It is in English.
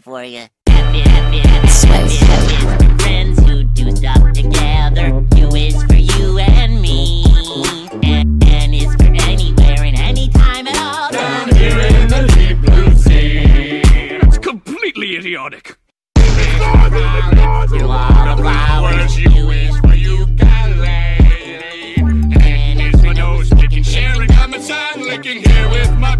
For you. Happy, happy, happy, happy, happy. Friends who do stuff together. U is for you and me. And N is for anywhere and anytime at all. Down here in the deep blue sea. It's completely idiotic. Sticking, here with my